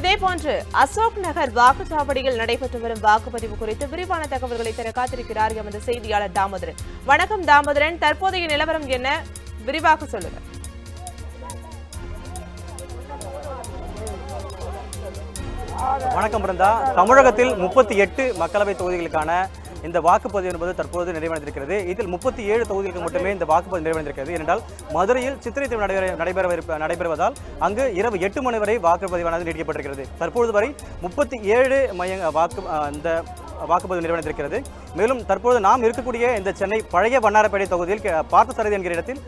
இதேபோன்று அசோக் நகர் வாக்குச்சாவடியில் நடைபெற்று வரும் வாக்குப்பதிவு குறித்து விரிவான தகவல்களை தர காத்திருக்கிறார் எமது செய்தியாளர் தாமோதரன். வணக்கம் தாமோதரன். தற்போதைய நிலவரம் என்ன? விரிவாக சொல்லுங்க வணக்கம் பிருந்தா. தமிழகத்தில் முப்பத்தி எட்டு மக்களவை தொகுதிகளுக்கான இந்த வாக்குப்பதிவு என்பது தற்போது நிறைவடைந்திருக்கிறது. இதில் முப்பத்தி ஏழு தொகுதிகளுக்கு மட்டுமே இந்த வாக்குப்பதிவு நிறைவடைந்திருக்கிறது. ஏனென்றால் மதுரையில் சித்திரை திருவிழா நடைபெற நடைபெற நடைபெறுவதால் அங்கு இரவு எட்டு மணி வரை வாக்குப்பதிவானது நீடிக்கப்பட்டிருக்கிறது தற்பொழுது வரை முப்பத்தி ஏழு மைய வாக்கு இந்த வாக்குப்பதிவு நிறுவனத்திருக்கிறது. மேலும் தற்போது நாம் இருக்கக்கூடிய இந்த சென்னை பழைய வண்ணாரப்பேட்டை தொகுதியில் கே- பார்த்தசாரதி என்கிற இடத்தில்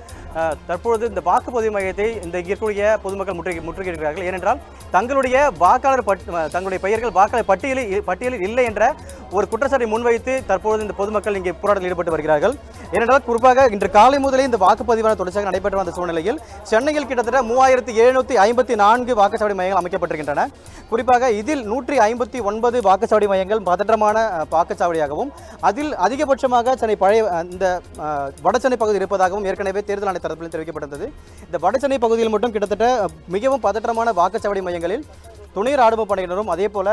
தற்பொழுது இந்த வாக்குப்பதிவு மையத்தை இந்த இருக்கக்கூடிய பொதுமக்கள் முற்றுகை முற்றுகையிடுகிறார்கள். ஏனென்றால் தங்களுடைய வாக்காளர் பட் தங்களுடைய பெயர்கள் வாக்காளர் பட்டியலில் பட்டியலில் இல்லை என்ற ஒரு குற்றச்சாட்டை முன்வைத்து தற்பொழுது இந்த பொதுமக்கள் இங்கே போராட்டத்தில் ஈடுபட்டு வருகிறார்கள். ஏனென்றால் குறிப்பாக இன்று காலை முதலே இந்த வாக்குப்பதிவான தொடர்ச்சியாக நடைபெற்று வந்த சூழ்நிலையில் சென்னையில் கிட்டத்தட்ட மூவாயிரத்தி எழுநூற்றி ஐம்பத்தி நான்கு வாக்குச்சாவடி மையங்கள் அமைக்கப்பட்டிருக்கின்றன. குறிப்பாக இதில் நூற்றி ஐம்பத்தி ஒன்பது வாக்குச்சாவடி மையங்கள் பதற்றமான வாக்குச்சாவடியாகவும் அதில் அதிகபட்சமாக சென்னை பழைய இந்த வடசென்னை பகுதி இருப்பதாகவும் ஏற்கனவே தேர்தல் ஆணைய தரப்பில் தெரிவிக்கப்பட்டிருந்தது. இந்த வடசென்னை பகுதியில் மட்டும் கிட்டத்தட்ட மிகவும் பதற்றமான வாக்குச்சாவடி மையங்களில் துணை ராணுவ படையினரும் அதே போல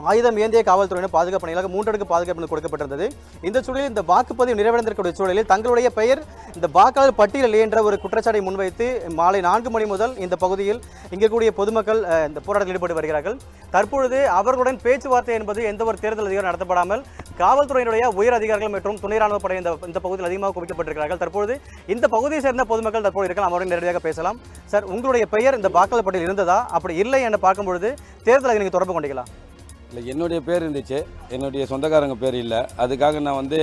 ஆயுதம் ஏந்திய காவல்துறையினர் பாதுகாப்பு பணிகளாக மூன்றடுக்கு பாதுகாப்பு கொடுக்கப்பட்டிருந்தது. இந்த சூழலில் இந்த வாக்குப்பதிவு நிறைவடைந்திருக்கக்கூடிய சூழலில் தங்களுடைய பெயர் இந்த வாக்காளர் பட்டியலில் என்ற ஒரு குற்றச்சாட்டை முன்வைத்து மாலை நான்கு மணி முதல் இந்த பகுதியில் இங்கே கூடிய பொதுமக்கள் அஹ், இந்த போராட்டத்தில் ஈடுபட்டு வருகிறார்கள். தற்பொழுது அவர்களுடன் பேச்சுவார்த்தை என்பது எந்த ஒரு தேர்தல் அதிகாரம் நடத்தப்படாமல் காவல்துறையினுடைய உயர் அதிகாரிகள் மற்றும் துணை ராணுவ படை இந்த இந்த பகுதியில் அதிகமாக குவிக்கப்பட்டிருக்கிறார்கள். தற்பொழுது இந்த பகுதியை சேர்ந்த பொதுமக்கள் தற்போது இருக்கலாம். அவருடன் நேரடியாக பேசலாம். சார் உங்களுடைய பெயர் இந்த வாக்காளர் பட்டியல் இருந்ததா? அப்படி இல்லை என பார்க்கும்பொழுது தேர்தல் நீங்கள் தொடர்பு கொண்டீங்களா இல்லை என்னுடைய பேர் இருந்துச்சு. என்னுடைய சொந்தக்காரங்க பேர் இல்லை. அதுக்காக நான் வந்து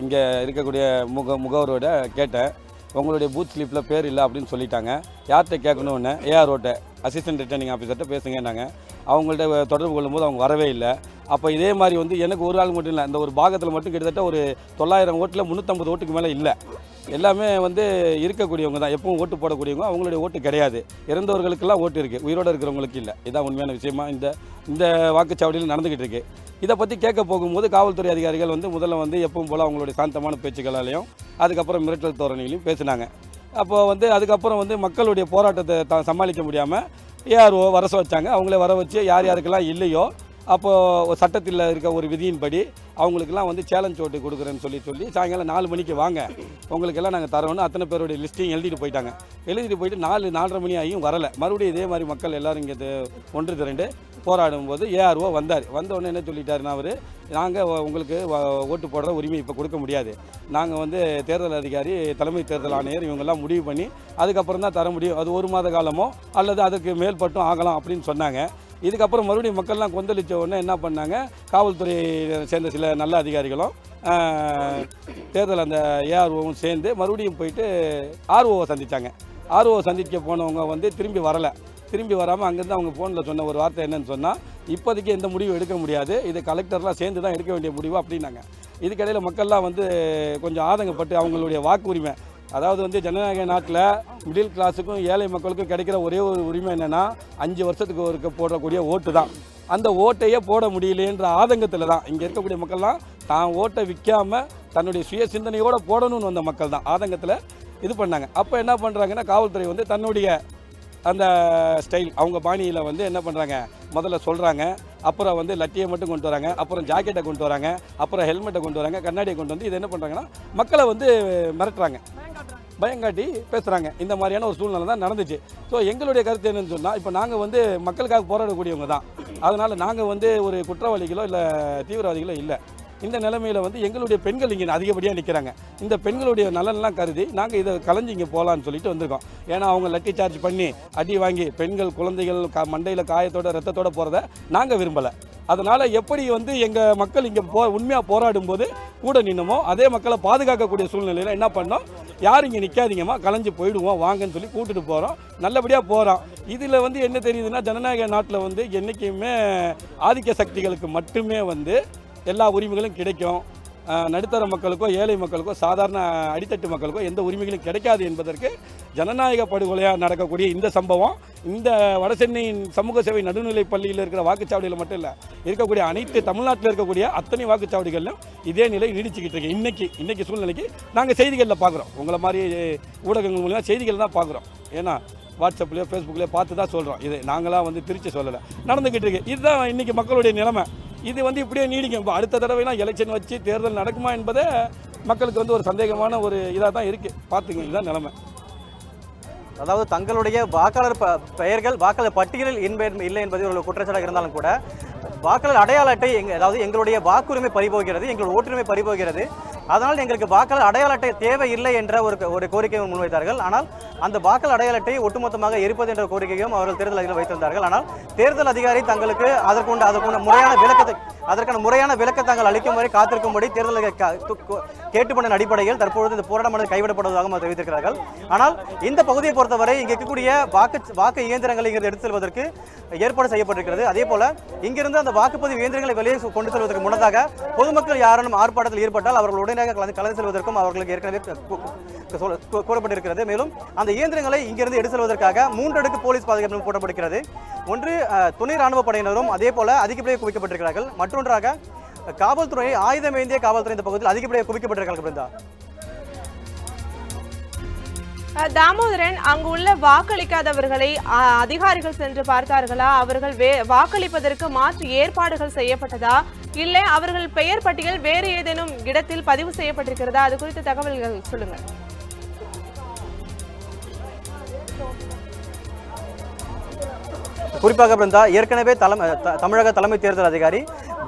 இங்கே இருக்கக்கூடிய முக முகவரோட கேட்டேன். உங்களுடைய பூத் ஸ்லிப்பில் பேர் இல்லை அப்படின்னு சொல்லிட்டாங்க. யார்கிட்ட கேட்கணுன்னு ஏஆர்ஓட்ட அசிஸ்டன்ட் ரிட்டர்னிங் ஆஃபீஸர்கிட்ட பேசுங்கன்னாங்க. அவங்கள்ட்ட தொடர்பு கொள்ளும்போது அவங்க வரவே இல்லை. அப்போ இதே மாதிரி வந்து எனக்கு ஒரு ஆள் மட்டும் இல்லை இந்த ஒரு பாகத்தில் மட்டும் கிட்டத்தட்ட ஒரு தொள்ளாயிரம் ஓட்டில் முந்நூற்றம்பது ஓட்டுக்கு மேலே இல்லை. எல்லாமே வந்து இருக்கக்கூடியவங்க தான். எப்பவும் ஓட்டு போடக்கூடியவங்க அவங்களுடைய ஓட்டு கிடையாது. இறந்தவர்களுக்கெல்லாம் ஓட்டு இருக்குது உயிரோடு இருக்கிறவங்களுக்கு இல்லை. இதான் உண்மையான விஷயமா இந்த இந்த வாக்குச்சாவடியில் நடந்துக்கிட்டு இருக்கு. இதை பற்றி கேட்க போகும்போது காவல்துறை அதிகாரிகள் வந்து முதல்ல வந்து எப்பவும் போல் அவங்களுடைய சாந்தமான பேச்சுக்களாலையும் அதுக்கப்புறம் மிரட்டல் தோரணிகளையும் பேசினாங்க. அப்போ வந்து அதுக்கப்புறம் வந்து மக்களுடைய போராட்டத்தை த சமாளிக்க முடியாமல் ஏஆர்ஓ வர வச்சாங்க அவங்களே வர வச்சு யார் யாருக்கெல்லாம் இல்லையோ அப்போது சட்டத்தில் இருக்க ஒரு விதியின்படி அவங்களுக்கெல்லாம் வந்து சேலஞ்ச் ஓட்டு கொடுக்குறேன்னு சொல்லி சொல்லி சாயங்காலம் நாலு மணிக்கு வாங்க. உங்களுக்கெல்லாம் நாங்கள் தரோன்னு அத்தனை பேருடைய லிஸ்ட்டையும் எழுதிட்டு போயிட்டாங்க. எழுதிட்டு போயிட்டு நாலு நாலரை மணி ஆகியும் வரல. மறுபடியும் இதே மாதிரி மக்கள் எல்லோரும் இங்கே ஒன்று திரண்டு போராடும் போது ஏஆர்ஓ வந்தார். வந்த என்ன சொல்லிட்டாருன்னா அவர் நாங்கள் உங்களுக்கு ஓட்டு போடுற உரிமை இப்போ கொடுக்க முடியாது. நாங்கள் வந்து தேர்தல் அதிகாரி தலைமை தேர்தல் ஆணையர் இவங்கெல்லாம் முடிவு பண்ணி அதுக்கப்புறம் தான் தர முடியும். அது ஒரு மாத காலமோ அல்லது அதுக்கு மேல்பட்டும் ஆகலாம் அப்படின்னு சொன்னாங்க. இதுக்கப்புறம் மறுபடியும் மக்கள்லாம் கொந்தளிச்ச உடனே என்ன பண்ணாங்க? காவல்துறையை சேர்ந்த சில நல்ல அதிகாரிகளும் தேர்தல் அந்த ஏஆர்ஓவும் சேர்ந்து மறுபடியும் போயிட்டு ஆர்ஓவை சந்தித்தாங்க ஆர்ஓவை சந்திக்க போனவங்க வந்து திரும்பி வரலை. திரும்பி வராமல் அங்கேருந்து அவங்க ஃபோனில் சொன்ன ஒரு வார்த்தை என்னன்னு சொன்னால் இப்போதைக்கு எந்த முடிவும் எடுக்க முடியாது. இது கலெக்டர்லாம் சேர்ந்து தான் எடுக்க வேண்டிய முடிவு அப்படின்னாங்க. இதுக்கிடையில் மக்கள்லாம் வந்து கொஞ்சம் ஆதங்கப்பட்டு அவங்களுடைய வாக்கு உரிமை அதாவது வந்து ஜனநாயக நாட்டில் மிடில் கிளாஸுக்கும் ஏழை மக்களுக்கும் கிடைக்கிற ஒரே ஒரு உரிமை என்னென்னா அஞ்சு வருஷத்துக்கு ஒருக்க போடக்கூடிய ஓட்டு தான். அந்த ஓட்டையே போட முடியலன்ற ஆதங்கத்தில் தான். இங்கே இருக்கக்கூடிய மக்கள்லாம் தான் ஓட்டை விற்காம தன்னுடைய சுய சிந்தனையோடு போடணும்னு வந்த மக்கள் தான். ஆதங்கத்தில் இது பண்ணாங்க. அப்போ என்ன பண்ணுறாங்கன்னா காவல்துறை வந்து தன்னுடைய அந்த ஸ்டைல் அவங்க பாணியில் வந்து என்ன பண்ணுறாங்க முதல்ல சொல்கிறாங்க அப்புறம் வந்து லட்டியை மட்டும் கொண்டு வராங்க அப்புறம் ஜாக்கெட்டை கொண்டு வராங்க அப்புறம் ஹெல்மெட்டை கொண்டு வராங்க கண்ணாடியை கொண்டு வந்து இது என்ன பண்ணுறாங்கன்னா மக்களை வந்து மிரட்டுறாங்க. பயங்காட்டி பேசுகிறாங்க இந்த மாதிரியான ஒரு சூழ்நிலை தான் நடந்துச்சு. ஸோ எங்களுடைய கருத்து என்னன்னு சொன்னால் இப்போ நாங்கள் வந்து மக்களுக்காக போராடக்கூடியவங்க தான். அதனால் நாங்கள் வந்து ஒரு குற்றவாளிகளோ இல்லை தீவிரவாதிகளோ இல்லை. இந்த நிலைமையில் வந்து எங்களுடைய பெண்கள் இங்கே அதிகப்படியாக நிற்கிறாங்க இந்த பெண்களுடைய நலன்லாம் கருதி நாங்கள் இதை கலைஞ்சு இங்கே போகலான்னு சொல்லிட்டு வந்திருக்கோம். ஏன்னா அவங்க லட்டி சார்ஜ் பண்ணி அடி வாங்கி பெண்கள் குழந்தைகள் க மண்டையில் காயத்தோட ரத்தத்தோட போகிறத நாங்கள் விரும்பலை. அதனால் எப்படி வந்து எங்கள் மக்கள் இங்கே போ உண்மையாக போராடும் போது கூட நின்னமோ அதே மக்களை பாதுகாக்கக்கூடிய சூழ்நிலையில் என்ன பண்ணோம்? யார் இங்கே நிற்காதீங்கம்மா கலைஞ்சு போயிடுவோம் வாங்கன்னு சொல்லி கூட்டிட்டு போகிறோம் நல்லபடியாக போகிறோம் இதில் வந்து என்ன தெரியுதுன்னா ஜனநாயக நாட்டில் வந்து என்றைக்குமே ஆதிக்க சக்திகளுக்கு மட்டுமே வந்து எல்லா உரிமைகளும் கிடைக்கும். நடுத்தர மக்களுக்கோ ஏழை மக்களுக்கோ சாதாரண அடித்தட்டு மக்களுக்கோ எந்த உரிமைகளும் கிடைக்காது என்பதற்கு ஜனநாயக படுகொலையாக நடக்கக்கூடிய இந்த சம்பவம் இந்த வடசென்னையின் சமூக சேவை நடுநிலைப் பள்ளியில் இருக்கிற வாக்குச்சாவடியில் மட்டும் இல்லை இருக்கக்கூடிய அனைத்து தமிழ்நாட்டில் இருக்கக்கூடிய அத்தனை வாக்குச்சாவடிகளிலும் இதே நிலை நீடிச்சுக்கிட்டு இருக்கு. இன்னைக்கு இன்னைக்கு சூழ்நிலைக்கு நாங்கள் செய்திகளில் பார்க்குறோம் உங்களை மாதிரி ஊடகங்கள் மூலிமா செய்திகள் தான் பார்க்குறோம் ஏன்னா வாட்ஸ்அப்லேயோ ஃபேஸ்புக்லேயோ பார்த்து தான் சொல்கிறோம் இது நாங்களாம் வந்து திருச்சி சொல்லலை. நடந்துக்கிட்டு இருக்கு. இதுதான் இன்றைக்கி மக்களுடைய நிலைமை. இது வந்து இப்படியே நீடிக்கும். இப்போ அடுத்த தடவைலாம் எலெக்ஷன் வச்சு தேர்தல் நடக்குமா என்பதே மக்களுக்கு வந்து ஒரு சந்தேகமான ஒரு இதாக தான் இருக்குது பார்த்துங்க இதுதான் நிலமை. அதாவது தங்களுடைய வாக்காளர் ப- பெயர்கள் வாக்காளர் பட்டியலில் என்ப- இல்லை என்பது ஒரு குற்றச்சாட்டாக இருந்தாலும் கூட வாக்காளர் அடையாள அட்டை எங்க அதாவது எங்களுடைய வாக்குரிமை பறிபோகிறது எங்களுடைய ஓட்டுரிமை பறிபோகிறது. அதனால் எங்களுக்கு வாக்காளர் அடையாள அட்டை தேவை இல்லை என்ற ஒரு ஒரு கோரிக்கையை முன்வைத்தார்கள். ஆனால் அந்த வாக்கள் அடையாள ஒட்டுமொத்தமாக எரிப்பது என்ற கோரிக்கையும் அவர்கள் தேர்தல் அதிகாரி வைத்திருந்தார்கள். ஆனால் தேர்தல் அதிகாரி தங்களுக்கு அதற்குண்ட அதற்குண்ட முறையான விளக்கத்தை அதற்கான முறையான விளக்கத்தை தாங்கள் அளிக்கும் வரை காத்திருக்கும்படி தேர்தல் கேட்டுக்கொண்ட அடிப்படையில் தற்பொழுது இந்த போராட்டமானது கைவிடப்படுவதாக தெரிவித்திருக்கிறார்கள். ஆனால் இந்த பகுதியை பொறுத்தவரை இங்கே இருக்கக்கூடிய வாக்கு வாக்கு இயந்திரங்களை இங்கிருந்து எடுத்து செல்வதற்கு ஏற்பாடு செய்யப்பட்டிருக்கிறது. அதே போல இங்கிருந்து அந்த வாக்குப்பதிவு இயந்திரங்களை வெளியே கொண்டு செல்வதற்கு முன்னதாக பொதுமக்கள் யாரும் ஆர்ப்பாட்டத்தில் ஈடுபட்டால் அவர்கள் உடனடியாக கலந்து கலந்து செல்வதற்கும் அவர்களுக்கு ஏற்கனவே கூறப்பட்டிருக்கிறது மேலும் அந்த இயந்திரங்களை இங்கிருந்து எடுத்து செல்வதற்காக மூன்றடுக்கு போலீஸ் பாதுகாப்பு போடப்படுகிறது. ஒன்று துணை ராணுவ படையினரும் அதே போல அதிகப்படியாக குவிக்கப்பட்டிருக்கிறார்கள். மற்றொன்றாக காவல்துறை ஆயுதம் ஏந்திய காவல்துறை இந்த பகுதியில் அதிகப்படியாக குவிக்கப்பட்டிருக்கிறார்கள் பிருந்தா தாமோதரன் அங்கு உள்ள வாக்களிக்காதவர்களை அதிகாரிகள் சென்று பார்த்தார்களா? அவர்கள் வே வாக்களிப்பதற்கு மாற்று ஏற்பாடுகள் செய்யப்பட்டதா? இல்லை அவர்கள் பெயர் பட்டியல் வேறு ஏதேனும் இடத்தில் பதிவு செய்யப்பட்டிருக்கிறதா? அது குறித்த தகவல்கள் சொல்லுங்க குறிப்பாக பிருந்தா ஏற்கனவே தலைமை தமிழக தலைமை தேர்தல் அதிகாரி.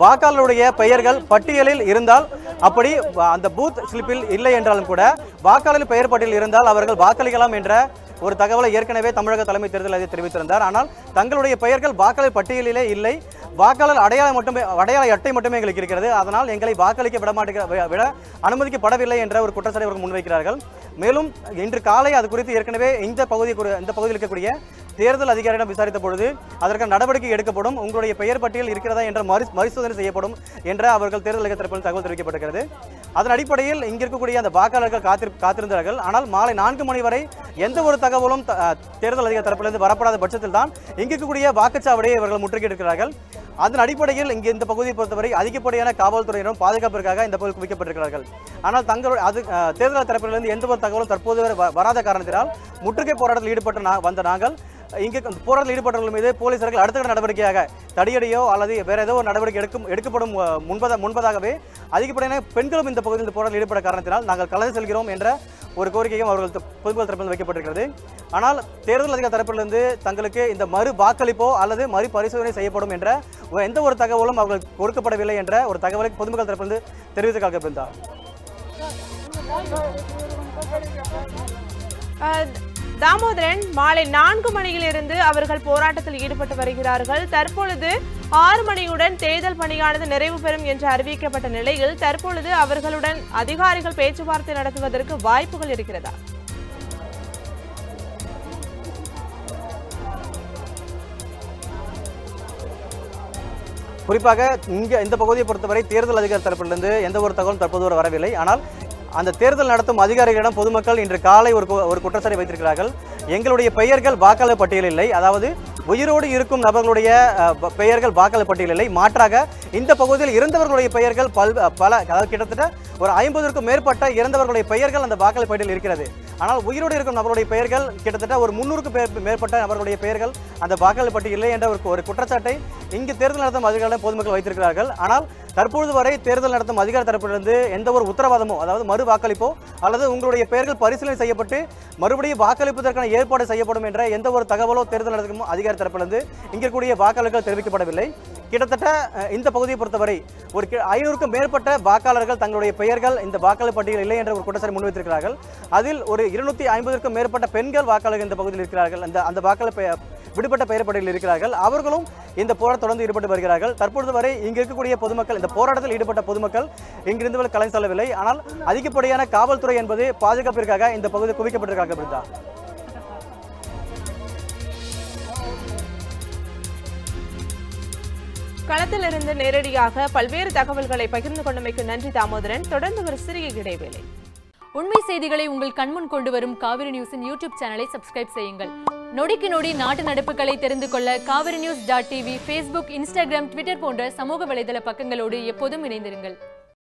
வாக்காளருடைய பெயர்கள் பட்டியலில் இருந்தால் அப்படி அந்த பூத் ஸ்லிப்பில் இல்லை என்றாலும் கூட வாக்காளர் பெயர் பட்டியலில் இருந்தால் அவர்கள் வாக்களிக்கலாம் என்ற ஒரு தகவலை ஏற்கனவே தமிழக தலைமை தேர்தல் அதிகாரி தெரிவித்திருந்தார். ஆனால் தங்களுடைய பெயர்கள் வாக்காளர் பட்டியலிலே இல்லை. வாக்காளர் அடையாளம் மட்டுமே அடையாள அட்டை மட்டுமே எங்களுக்கு இருக்கிறது. அதனால் எங்களை வாக்களிக்க விட மாட்டேங்கிற விட அனுமதிக்கப்படவில்லை என்ற ஒரு குற்றச்சாட்டை அவர்கள் முன்வைக்கிறார்கள். மேலும் இன்று காலை அது குறித்து ஏற்கனவே இந்த பகுதி இந்த பகுதியில் இருக்கக்கூடிய தேர்தல் அதிகாரியிடம் விசாரித்த பொழுது அதற்கான நடவடிக்கை எடுக்கப்படும் உங்களுடைய பெயர் பட்டியல் இருக்கிறதா என்ற மறு பரிசோதனை செய்யப்படும் என்ற அவர்கள் தேர்தல் தரப்பில் தகவல் தெரிவிக்கப்பட்டிருக்கிறது. அதன் அடிப்படையில் இங்கிருக்கக்கூடிய அந்த வாக்காளர்கள் காத்திரு காத்திருந்தார்கள். ஆனால் மாலை நான்கு மணி வரை எந்த ஒரு தகவலும் த- தேர்தல் அதிகாரி தரப்பிலிருந்து வரப்படாத பட்சத்தில் தான் இங்கிருக்கக்கூடிய வாக்குச்சாவடியை இவர்கள் முற்றுகையிட்டிருக்கிறார்கள் அதன் அடிப்படையில் இங்கே இந்த பகுதியை பொறுத்தவரை அதிகப்படியான காவல்துறையினரும் பாதுகாப்பிற்காக இந்த பகுதியில் குவிக்கப்பட்டிருக்கிறார்கள் ஆனால் தங்களுடைய அது தேர்தல் தரப்பிலிருந்து எந்த ஒரு தகவலும் தற்போது வராத காரணத்தினால் முற்றுகை போராட்டத்தில் ஈடுபட்டு வந்த நாங்கள் இங்கே இந்த போராட்டத்தில் ஈடுபட்டவர்கள் மீது போலீசார்கள் அடுத்த கட்ட நடவடிக்கையாக தடியடியோ அல்லது வேறு ஏதோ ஒரு நடவடிக்கை எடுக்கும் எடுக்கப்படும் முன்பதாக முன்பதாகவே அதிகப்படியான பெண்களும் இந்த பகுதியில் இந்த போராட்டத்தில் ஈடுபட காரணத்தினால் நாங்கள் கலந்து செல்கிறோம் என்ற ஒரு கோரிக்கையும் அவர்கள் பொதுமக்கள் தரப்பில் வைக்கப்பட்டிருக்கிறது. ஆனால் தேர்தல் அதிகார தரப்பிலிருந்து தங்களுக்கு இந்த மறு வாக்களிப்போ அல்லது மறு பரிசோதனை செய்யப்படும் என்ற எந்த ஒரு தகவலும் அவர்களுக்கு கொடுக்கப்படவில்லை என்ற ஒரு தகவலை பொதுமக்கள் தரப்பிலிருந்து தெரிவித்து காக்கப்பட்டார் தாமோதரன் மாலை நான்கு மணியிலிருந்து அவர்கள் போராட்டத்தில் ஈடுபட்டு வருகிறார்கள். தற்பொழுது ஆறு மணியுடன் தேர்தல் பணியானது நிறைவு பெறும் என்று அறிவிக்கப்பட்ட நிலையில் தற்பொழுது அவர்களுடன் அதிகாரிகள் பேச்சுவார்த்தை நடத்துவதற்கு வாய்ப்புகள் இருக்கிறதா? குறிப்பாக இங்கே இந்த பகுதியை பொறுத்தவரை தேர்தல் அதிகாரி தரப்பிலிருந்து எந்த ஒரு தகவலும் தற்போது வரவில்லை. ஆனால் அந்த தேர்தல் நடத்தும் அதிகாரிகளிடம் பொதுமக்கள் இன்று காலை ஒரு கு- ஒரு குற்றச்சாட்டை வைத்திருக்கிறார்கள். எங்களுடைய பெயர்கள் வாக்காளர் பட்டியலில் இல்லை. அதாவது உயிரோடு இருக்கும் நபர்களுடைய பெயர்கள் வாக்காளர் பட்டியலில் இல்லை. மாற்றாக இந்த பகுதியில் இறந்தவர்களுடைய பெயர்கள் பல் பல அதாவது கிட்டத்தட்ட ஒரு ஐம்பதற்கும் மேற்பட்ட இறந்தவர்களுடைய பெயர்கள் அந்த வாக்காளர் பட்டியலில் இருக்கிறது. ஆனால் உயிரோடு இருக்கும் நபருடைய பெயர்கள் கிட்டத்தட்ட ஒரு முன்னூறுக்கு மேற்பட்ட நபர்களுடைய பெயர்கள் அந்த வாக்காளர் பட்டியல் இல்லை என்ற ஒரு ஒரு குற்றச்சாட்டை இங்கு தேர்தல் நடத்தும் அதிகாரிகளிடம் பொதுமக்கள் வைத்திருக்கிறார்கள். ஆனால் தற்பொழுது வரை தேர்தல் நடத்தும் அதிகார தரப்பிலிருந்து எந்த ஒரு உத்தரவாதமோ அதாவது மறு வாக்களிப்போ அல்லது உங்களுடைய பெயர்கள் பரிசீலனை செய்யப்பட்டு மறுபடியும் வாக்களிப்பதற்கான ஏற்பாடு செய்யப்படும் என்ற எந்த ஒரு தகவலோ தேர்தல் நடத்தும் அதிகார தரப்பிலிருந்து இங்கே இருக்கக்கூடிய வாக்காளர்கள் தெரிவிக்கப்படவில்லை. கிட்டத்தட்ட இந்த பகுதியை பொறுத்தவரை ஒரு ஐநூறுக்கும் மேற்பட்ட வாக்காளர்கள் தங்களுடைய பெயர்கள் இந்த வாக்காளர் பட்டியல் இல்லை என்ற ஒரு குற்றச்சாட்டு முன்வைத்திருக்கிறார்கள். அதில் ஒரு இருநூத்தி ஐம்பதற்கும் மேற்பட்ட பெண்கள் வாக்காளர்கள் இந்த பகுதியில் இருக்கிறார்கள். அந்த அந்த வாக்காளர் விடுபட்ட பெயர் பட்டியலில் இருக்கிறார்கள். அவர்களும் இந்த போராட்ட தொடர்ந்து ஈடுபட்டு வருகிறார்கள். தற்பொழுது வரை இங்கு இருக்கக்கூடிய பொதுமக்கள் இந்த போராட்டத்தில் ஈடுபட்ட பொதுமக்கள் இங்கிருந்து கலைந்து செல்லவில்லை. ஆனால் அதிகப்படியான காவல்துறை என்பது பாதுகாப்பிற்காக இந்த பகுதி குவிக்கப்பட்டிருக்காங்க பிருந்தா களத்திலிருந்து நேரடியாக பல்வேறு தகவல்களை பகிர்ந்து கொண்டமைக்கு நன்றி தாமோதரன். தொடர்ந்து ஒரு சிறிய இடைவேளை. உண்மை செய்திகளை உங்கள் கண்முன் கொண்டு வரும் காவிரி நியூஸின் யூடியூப் சேனலை சப்ஸ்கிரைப் செய்யுங்கள். நொடிக்கு நொடி நாட்டு நடப்புகளை தெரிந்து கொள்ள Kaveri news dot TV Facebook Instagram Twitter போன்ற சமூக வலைதள பக்கங்களோடு எப்போதும் இணைந்திருங்கள்.